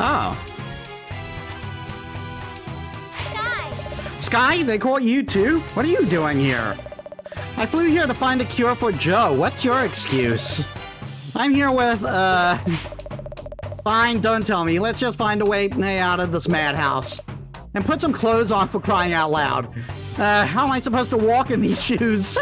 Oh. Sky! Sky, they caught you too? What are you doing here? I flew here to find a cure for Joe. What's your excuse? I'm here with, uh... Fine, don't tell me. Let's just find a way out of this madhouse. And put some clothes on for crying out loud. Uh, how am I supposed to walk in these shoes?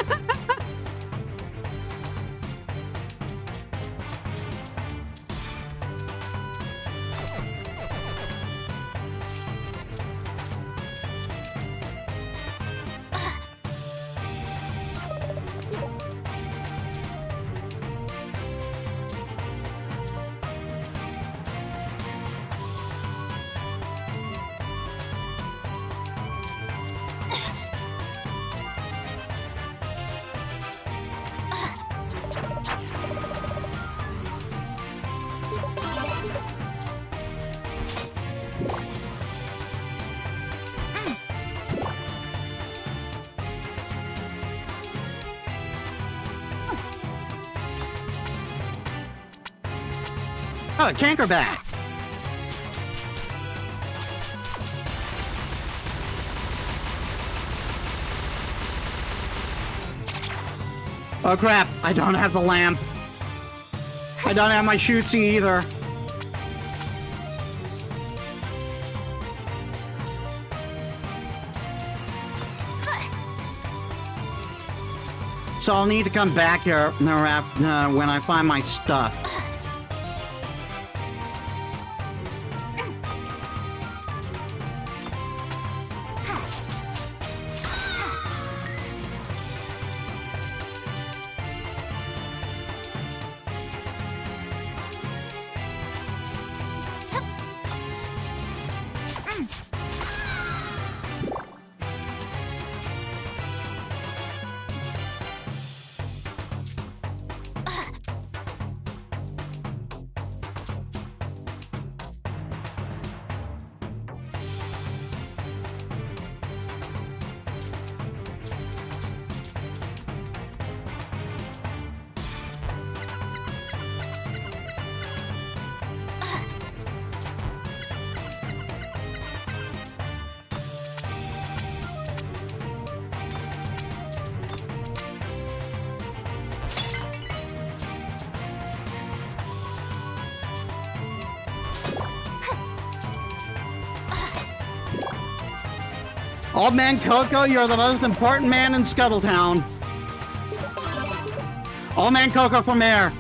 Oh, Cankerback! Oh crap, I don't have the lamp. I don't have my shootsy either. So I'll need to come back here uh, when I find my stuff. Old Man Coco, you're the most important man in Scuttletown. Old Man Coco for mayor.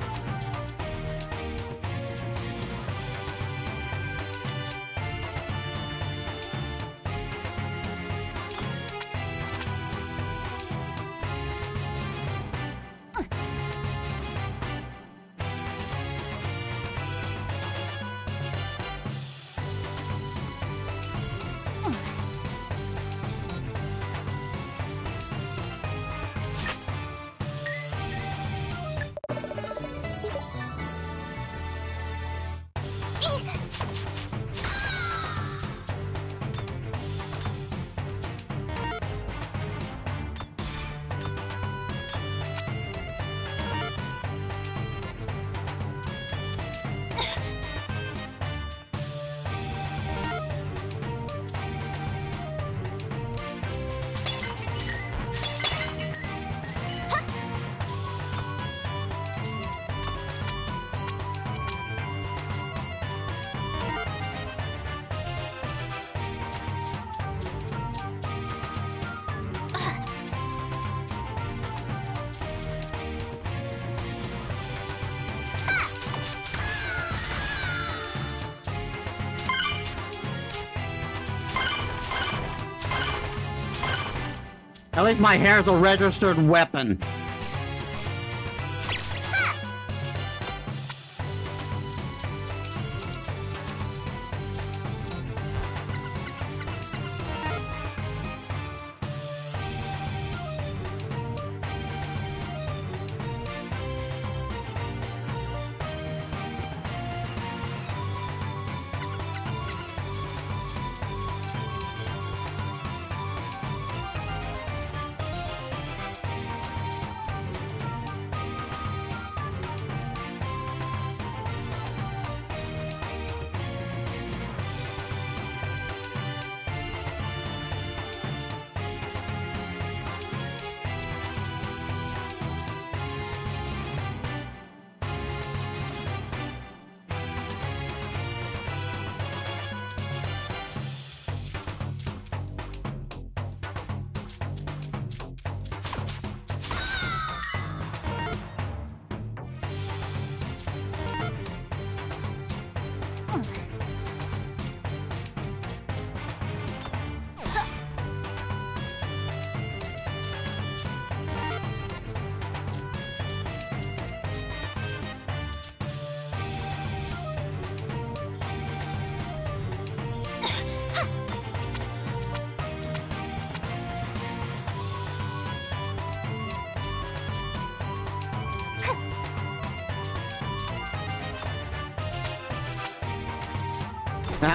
At least my hair's a registered weapon.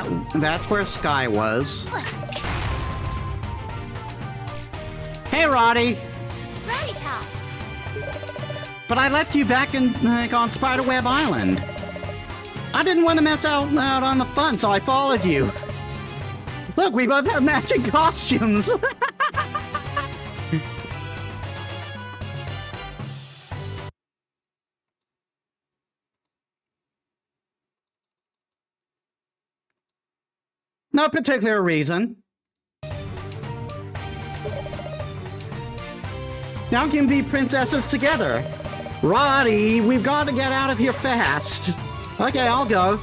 That that's where Sky was. Hey, Roddy. Roddy's house. But I left you back in like, on Spiderweb Island. I didn't want to mess out, out on the fun, so I followed you. Look, we both have matching costumes. particular reason. Now can be princesses together. Roddy, we've got to get out of here fast. Okay, I'll go.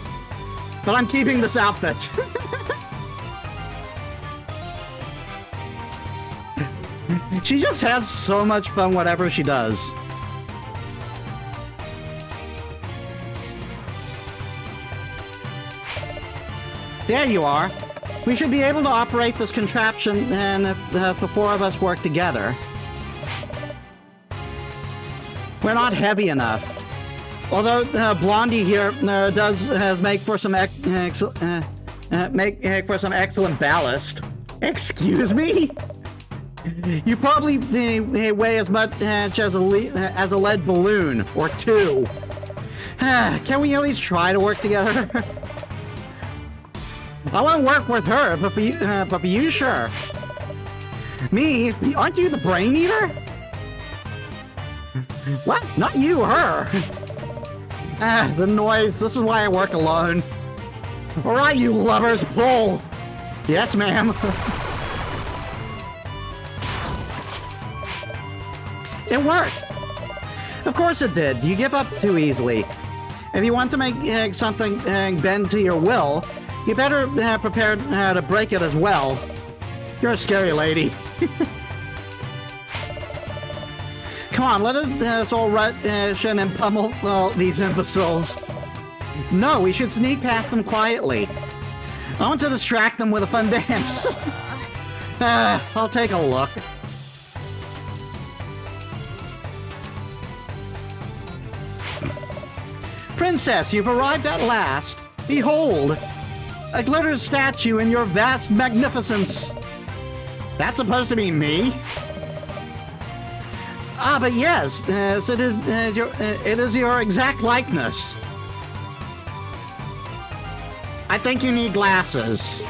But I'm keeping this outfit. she just has so much fun whatever she does. There you are. We should be able to operate this contraption and if, if the four of us work together. We're not heavy enough. Although uh, Blondie here uh, does uh, make for some uh, uh, make uh, for some excellent ballast. Excuse me. You probably weigh as much as a as a lead balloon or two. Can we at least try to work together? I want to work with her, but for you, uh, but for you, sure. Me? Aren't you the brain eater? What? Not you, her. Ah, the noise. This is why I work alone. All right, you lovers, pull. Yes, ma'am. it worked. Of course it did. You give up too easily. If you want to make uh, something uh, bend to your will, you better uh, prepared uh, to break it as well. You're a scary lady. Come on, let us all Russian and pummel these imbeciles. No, we should sneak past them quietly. I want to distract them with a fun dance. uh, I'll take a look. Princess, you've arrived at last. Behold, a glitter statue in your vast magnificence. That's supposed to be me? Ah, but yes, uh, so it is, uh, your, uh, it is your exact likeness. I think you need glasses.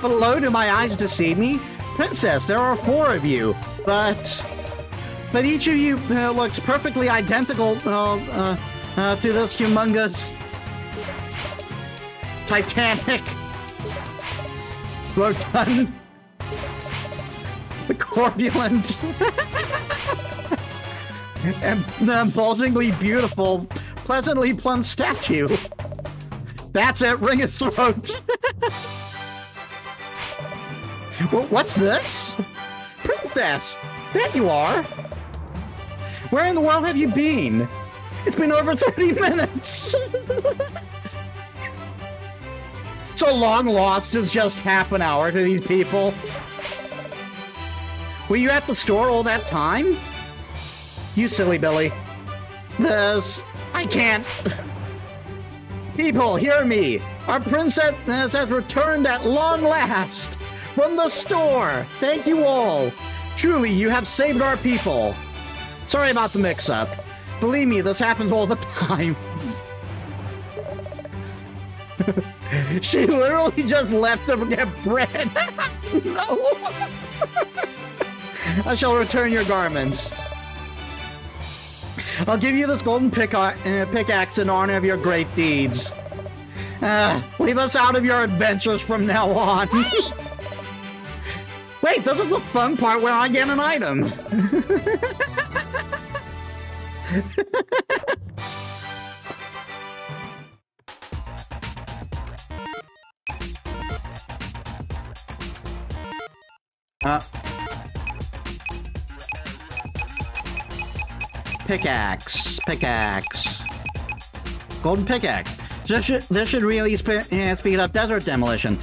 But Below, do my eyes deceive me? Princess, there are four of you, but... But each of you uh, looks perfectly identical uh, uh, to this humongous... Titanic... Rotund... The Corpulent... and the bulgingly beautiful, pleasantly plump statue. That's it, wring his throat. what's this? Princess, there you are. Where in the world have you been? It's been over 30 minutes. so long lost is just half an hour to these people. Were you at the store all that time? You silly Billy. This... I can't... People, hear me! Our princess has returned at long last! From the store! Thank you all! Truly, you have saved our people! Sorry about the mix-up. Believe me, this happens all the time. she literally just left to get bread. no! I shall return your garments. I'll give you this golden pick uh, pickaxe in honor of your great deeds. Uh, leave us out of your adventures from now on. Wait! Wait, this is the fun part where I get an item. Uh. Pickaxe, pickaxe. Golden pickaxe. This should, this should really sp uh, speed up desert demolition.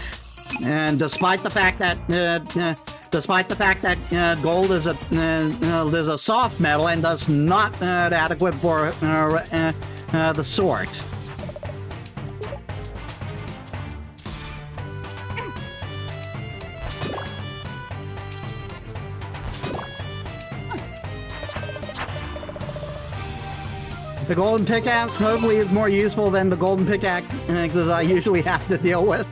And despite the fact that, uh, uh, despite the fact that uh, gold is a uh, is a soft metal and thus not adequate for the sort. The golden pickaxe hopefully is more useful than the golden pickaxe uh, I usually have to deal with.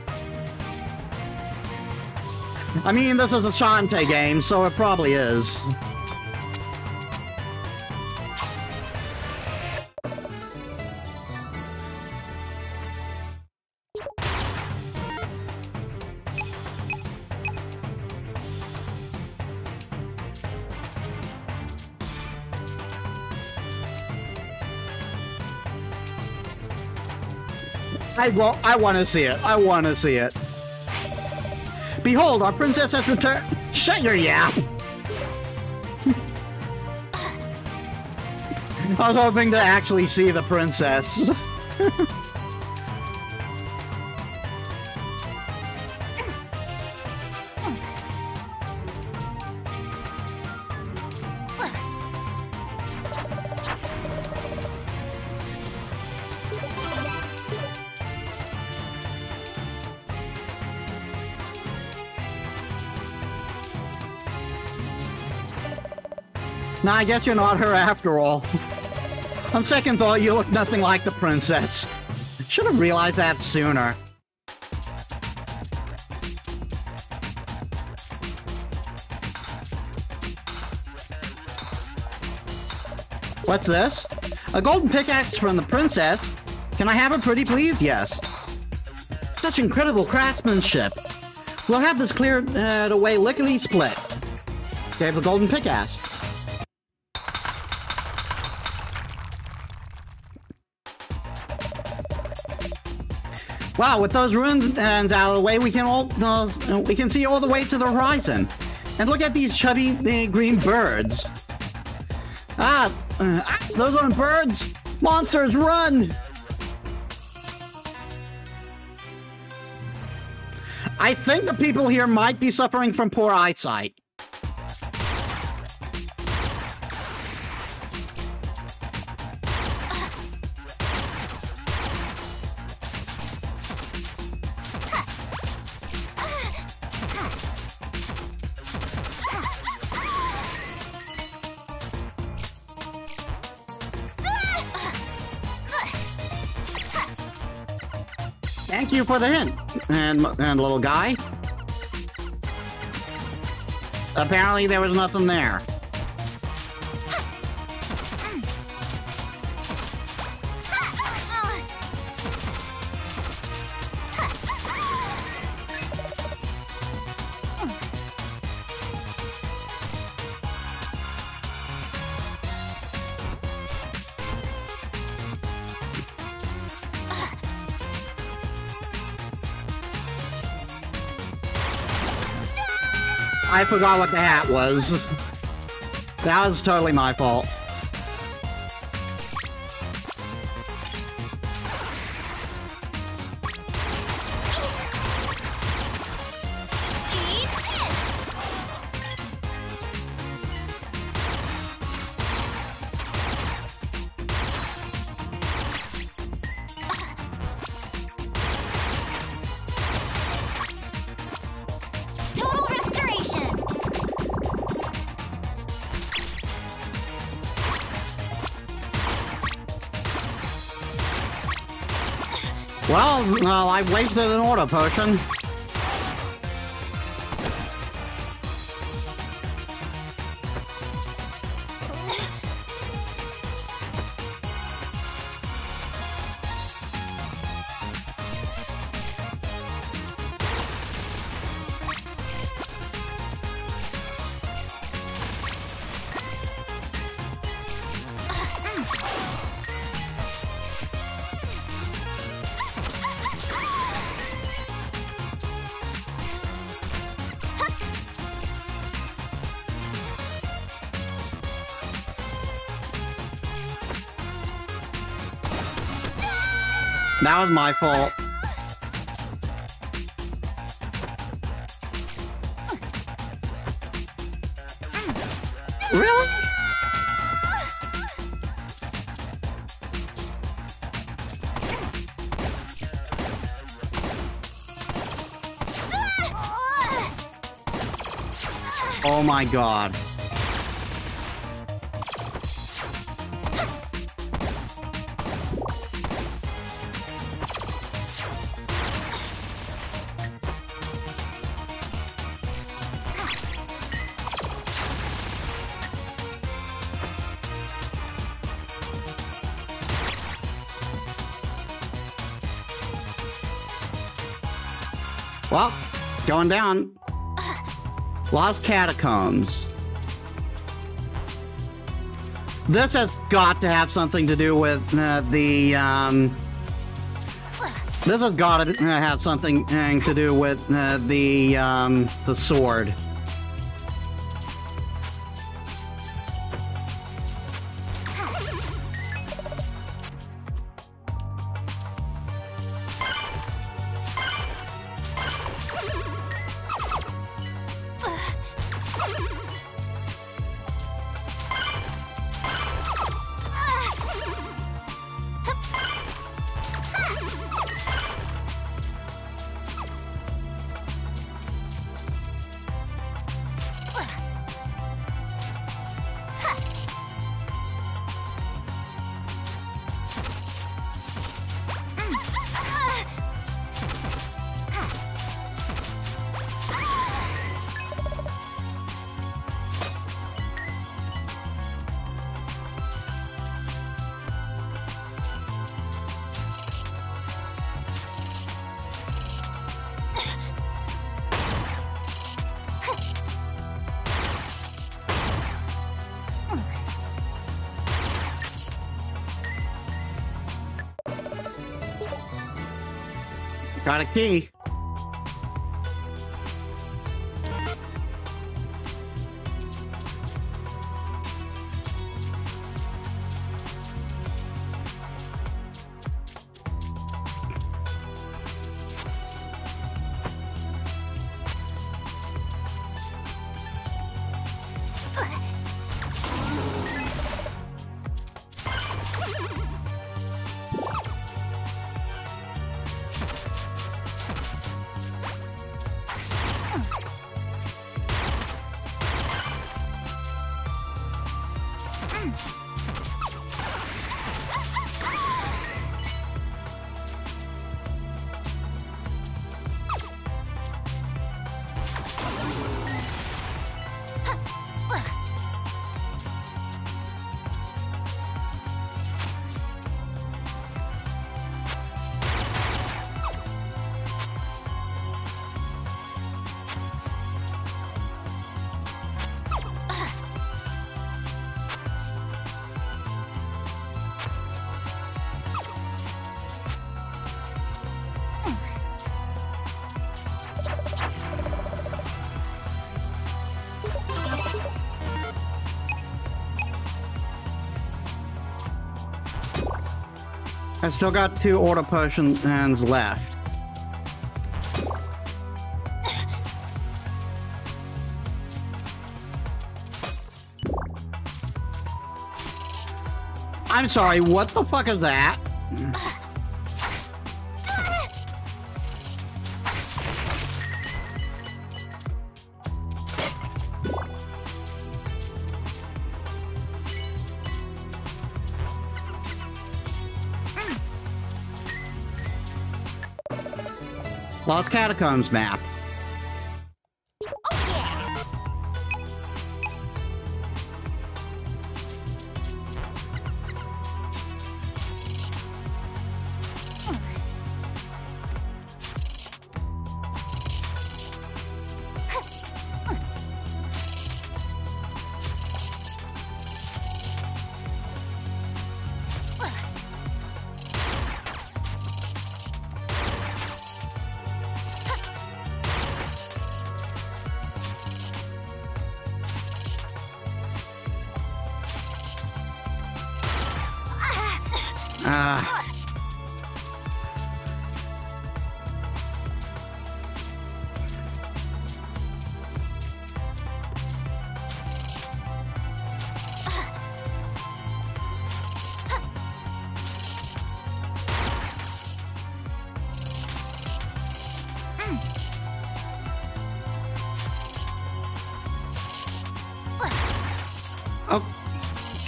I mean, this is a Shantae game, so it probably is. I, well, I want to see it. I want to see it. Behold, our princess has returned. Shut your yap! I was hoping to actually see the princess. Now I guess you're not her after all. On second thought, you look nothing like the princess. Should have realized that sooner. What's this? A golden pickaxe from the princess? Can I have it pretty please? Yes. Such incredible craftsmanship. We'll have this cleared uh, away lickety split. Gave the golden pickaxe. Wow, with those ruins out of the way, we can all uh, we can see all the way to the horizon. And look at these chubby uh, green birds. Ah, uh, ah, those aren't birds. Monsters, run! I think the people here might be suffering from poor eyesight. The hint. And, and little guy. Apparently there was nothing there. I forgot what the hat was. That was totally my fault. Well, an order potion. That was my fault. Really? Oh my god. Going down. Lost Catacombs. This has got to have something to do with uh, the, um... This has got to have something uh, to do with uh, the, um, the sword. Got a I still got two order potions left. I'm sorry, what the fuck is that? Catacombs map.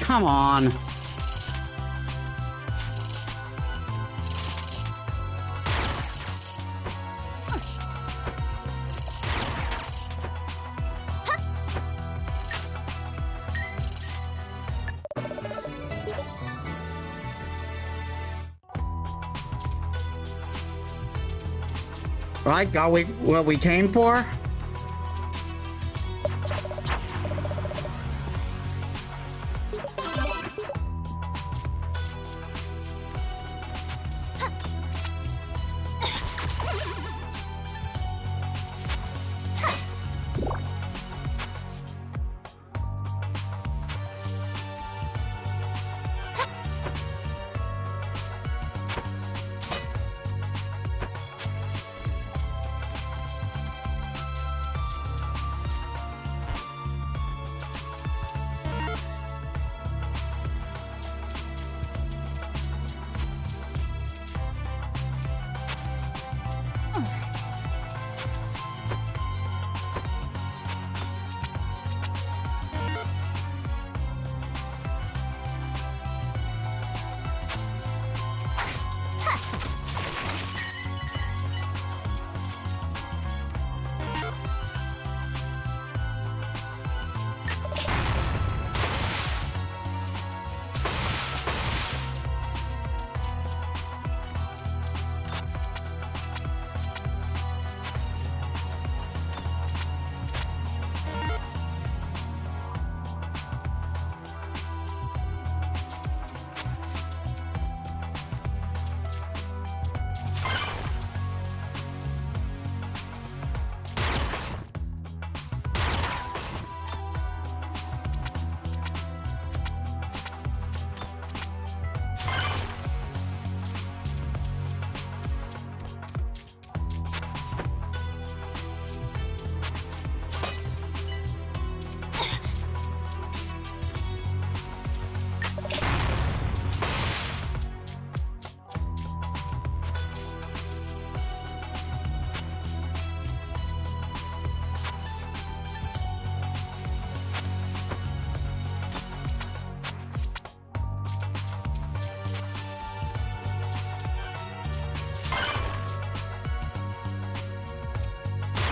Come on. Right, got we what we came for?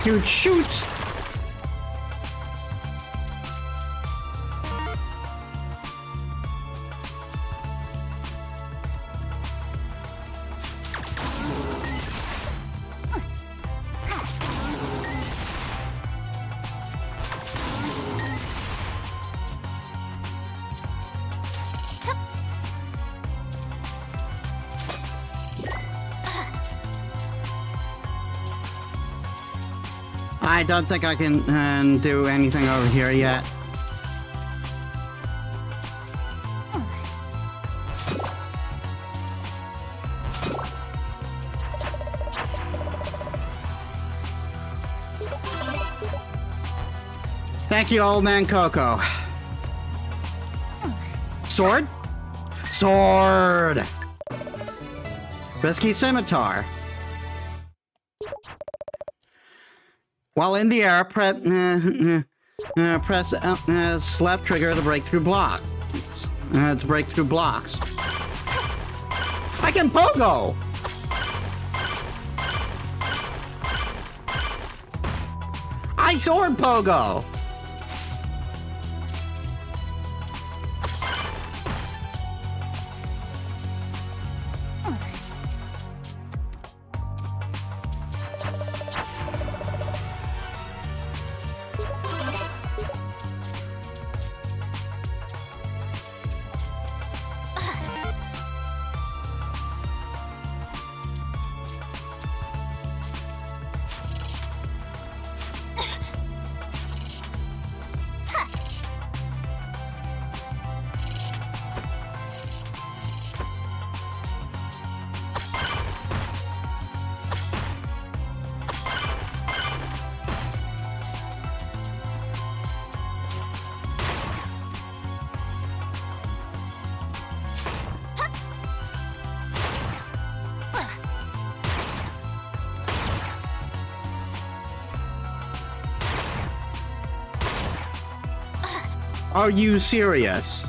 Dude, shoots! I don't think I can uh, do anything over here yet. Thank you, old man Coco. Sword? Sword! Risky scimitar. While in the air, pre- uh, uh, uh, press uh, uh, left trigger to break through blocks. Uh, to break through blocks. I can pogo! I sword pogo! Are you serious?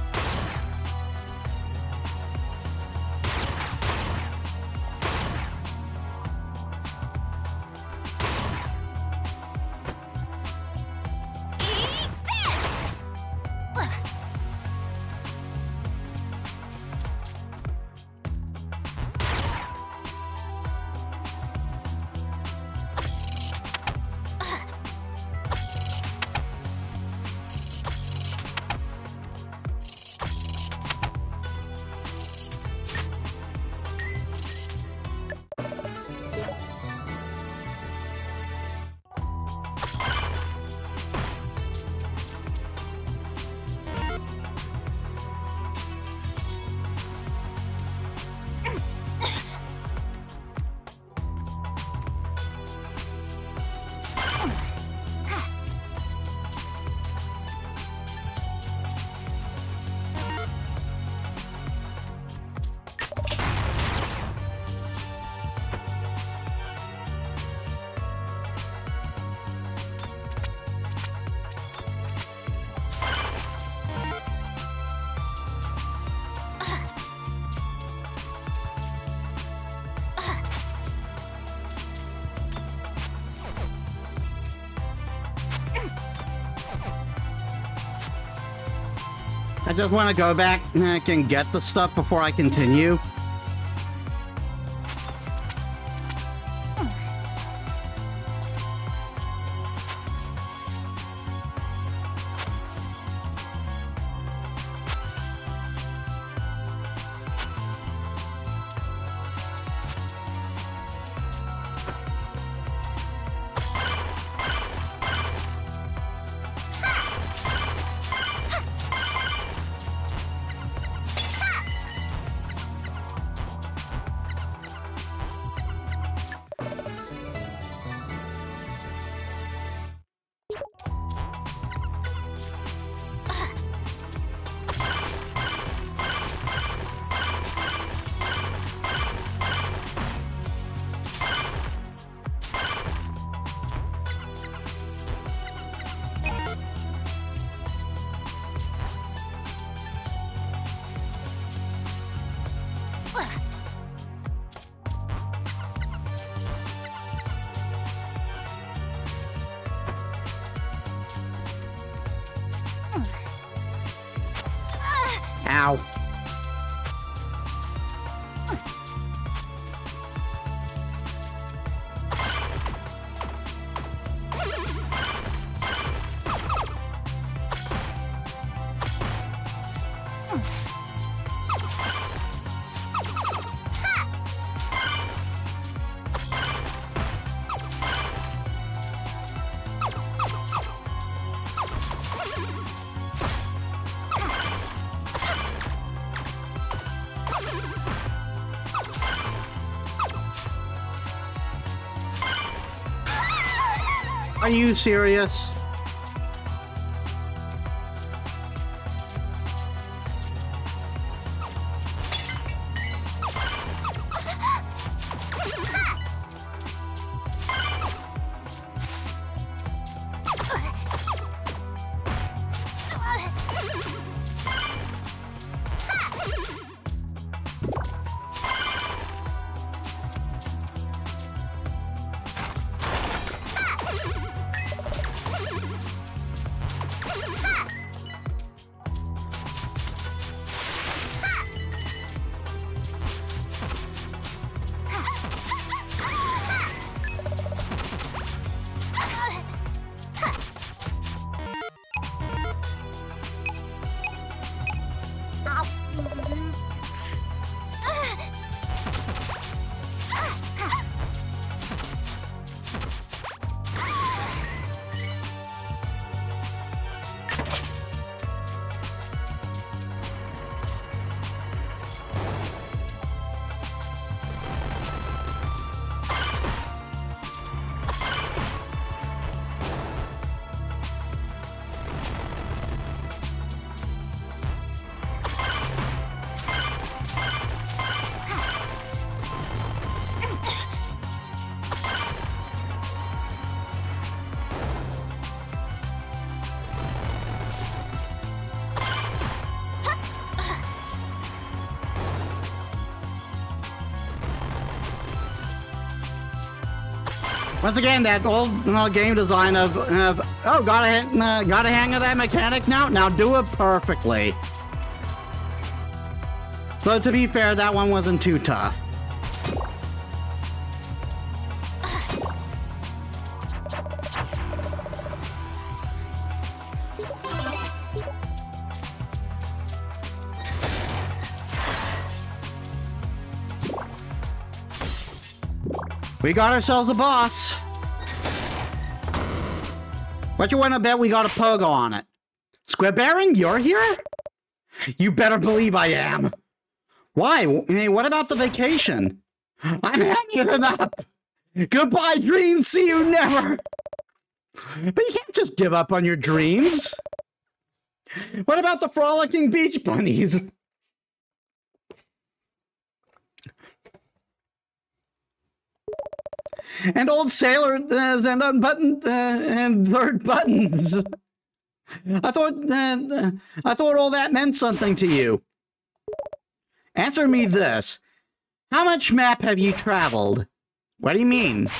Just want to go back and get the stuff before I continue. Are you serious? Once again, that old game design of, of oh, got a uh, got a hang of that mechanic now. Now do it perfectly. So to be fair, that one wasn't too tough. We got ourselves a boss. What you want to bet we got a pogo on it? Squid Baron, you're here? You better believe I am. Why? Hey, what about the vacation? I'm hanging it up. Goodbye, dreams. See you never. But you can't just give up on your dreams. What about the frolicking beach bunnies? And old sailors and unbuttoned uh, and third buttons. I thought uh, I thought all that meant something to you. Answer me this: How much map have you traveled? What do you mean?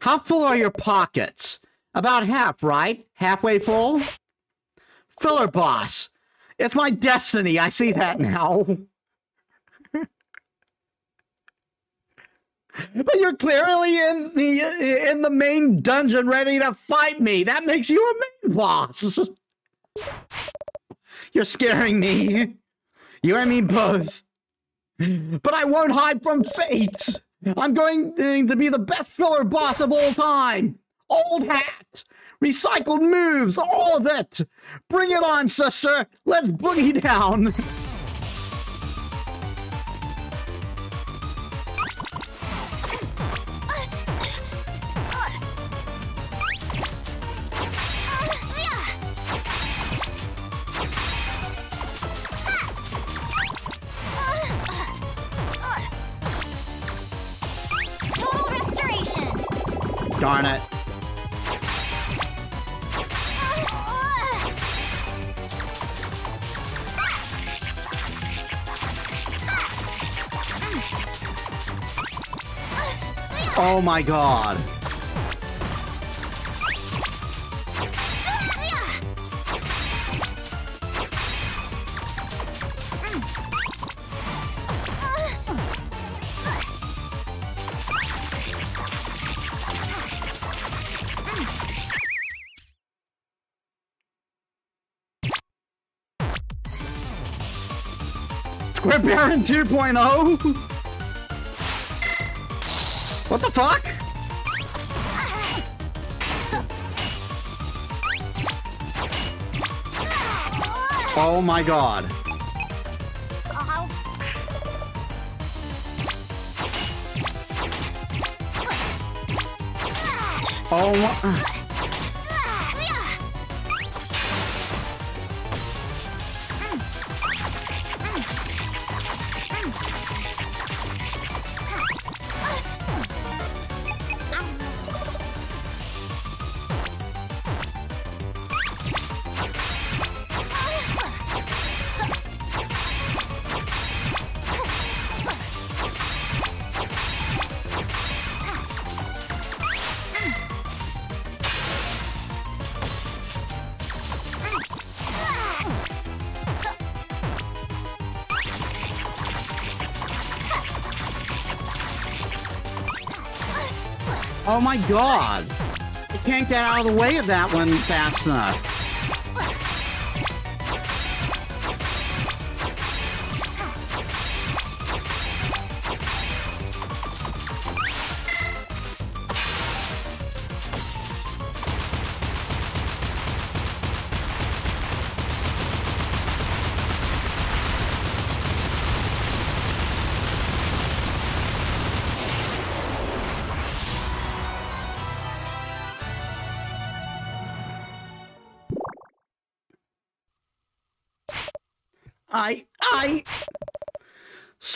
How full are your pockets? About half, right? Halfway full? filler boss. It's my destiny. I see that now. but you're clearly in the in the main dungeon ready to fight me. That makes you a main boss. You're scaring me. You and me both. But I won't hide from fate. I'm going uh, to be the best filler boss of all time. Old hat, recycled moves, all of it. Bring it on, sister. Let's boogie down. Darn it. Oh my god. Baron 2.0? What the fuck? Oh my god. Oh my... Oh my god! I can't get out of the way of that one fast enough.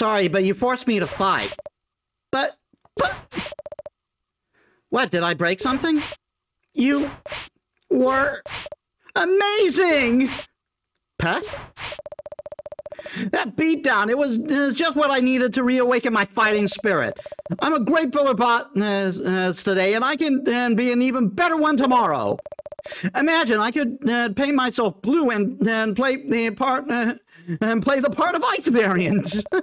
Sorry, but you forced me to fight. But, but. What, did I break something? You were amazing! Pet? That beatdown, it was, it was just what I needed to reawaken my fighting spirit. I'm a great filler bot uh, uh, today, and I can uh, be an even better one tomorrow. Imagine I could uh, paint myself blue and, and play the part uh, and play the part of Ice Variant.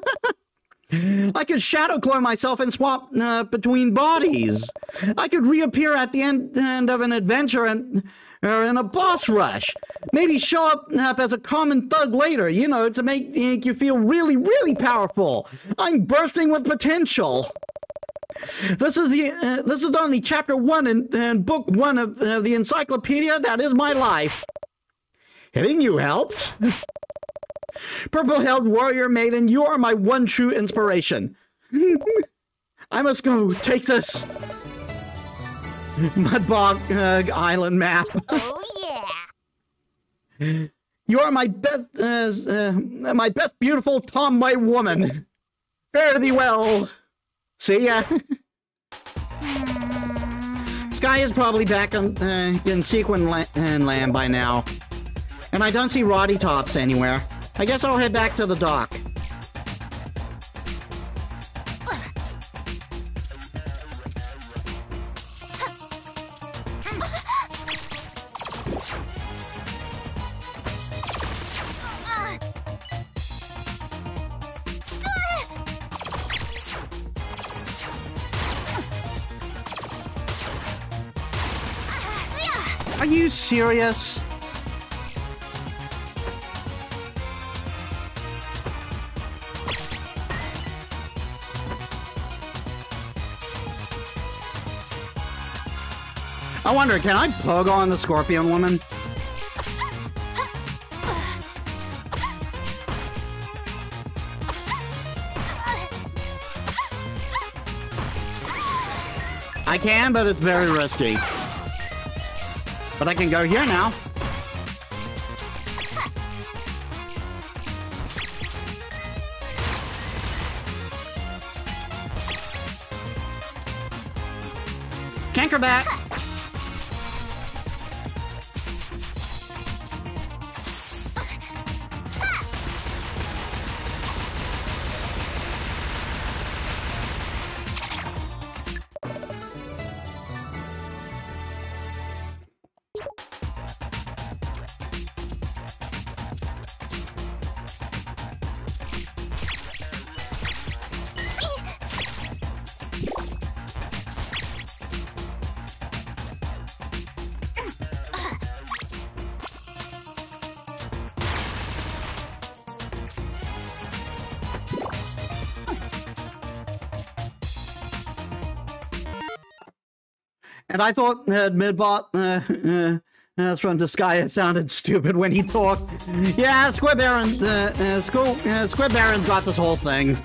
I could shadow clone myself and swap uh, between bodies. I could reappear at the end, end of an adventure and or in a boss rush. Maybe show up, up as a common thug later, you know, to make, make you feel really, really powerful. I'm bursting with potential. This is the uh, this is only chapter one in, in book one of uh, the encyclopedia that is my life. Hitting you helped. Purple-haired warrior maiden, you are my one true inspiration. I must go take this Mudbog uh, Island map. Oh yeah. You are my best, uh, uh, my best beautiful tomboy woman. Fare thee well. See ya. Sky is probably back on, uh, in Sequin la- uh, land by now. And I don't see Rottytops anywhere. I guess I'll head back to the dock. Are you serious? I wonder, can I pogo on the scorpion woman? I can, but it's very risky. But I can go here now. Cacklebat! And I thought uh, Mid-Boss uh, uh, uh, from Disgaea sounded stupid when he talked. Yeah, Squid Baron, uh, uh, Squid, uh, Baron got this whole thing.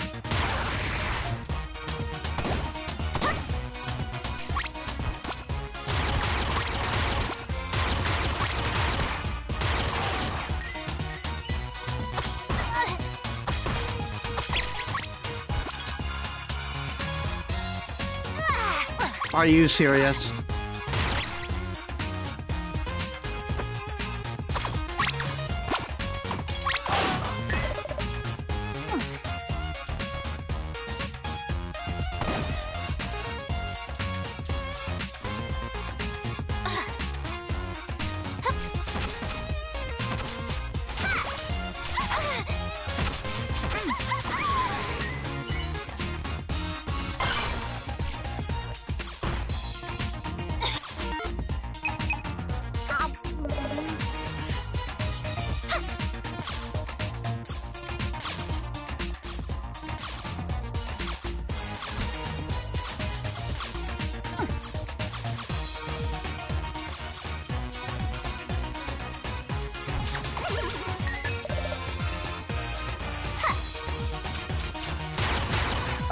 Are you serious?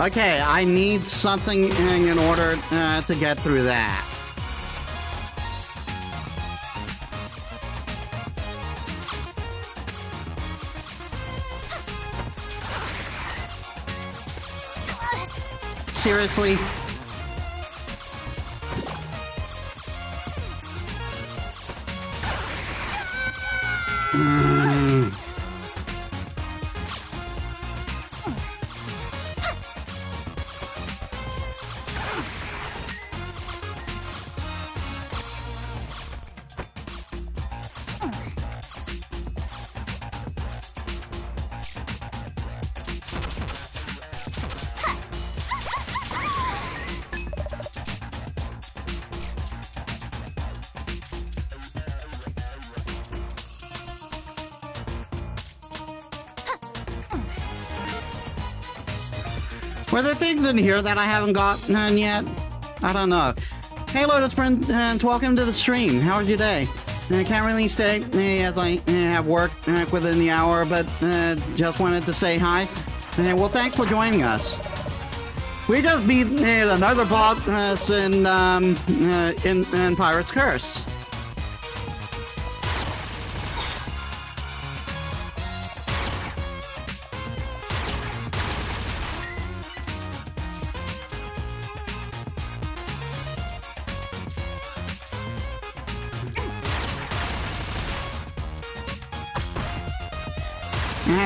Okay, I need something in order uh, to get through that. Seriously? In here that I haven't gotten yet? I don't know. Hey, Lotus friends, uh, welcome to the stream. How was your day? I can't really stay uh, as I uh, have work uh, within the hour, but uh, just wanted to say hi. Uh, well, thanks for joining us. We just beat uh, another boss in, um, uh, in in Pirate's Curse.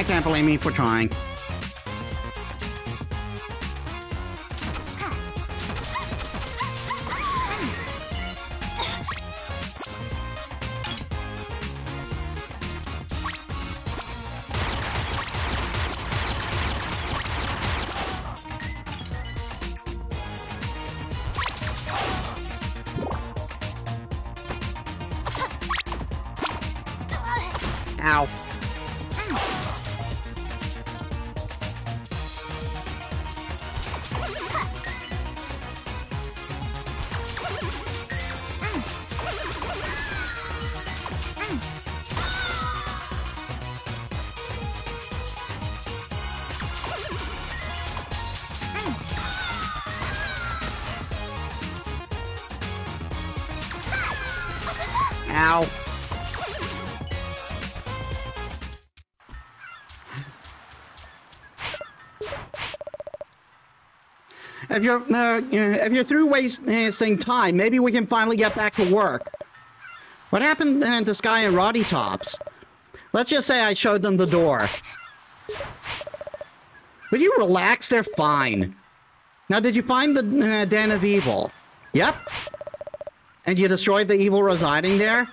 Can't blame me for trying. Ow. If you're uh, if you're through wasting time, maybe we can finally get back to work. What happened uh, to Sky and Rottytops? Let's just say I showed them the door. Will you relax? They're fine. Now, did you find the uh, Den of Evil? Yep. And you destroyed the evil residing there?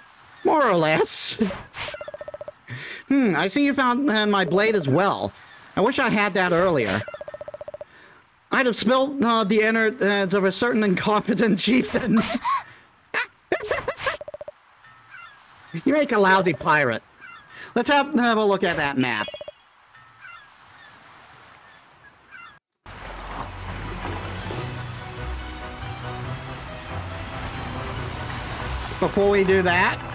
More or less. hmm, I see you found uh, my blade as well. I wish I had that earlier. I'd have spilled uh, the innards of a certain incompetent chieftain. you make a lousy pirate. Let's have, have a look at that map. Before we do that,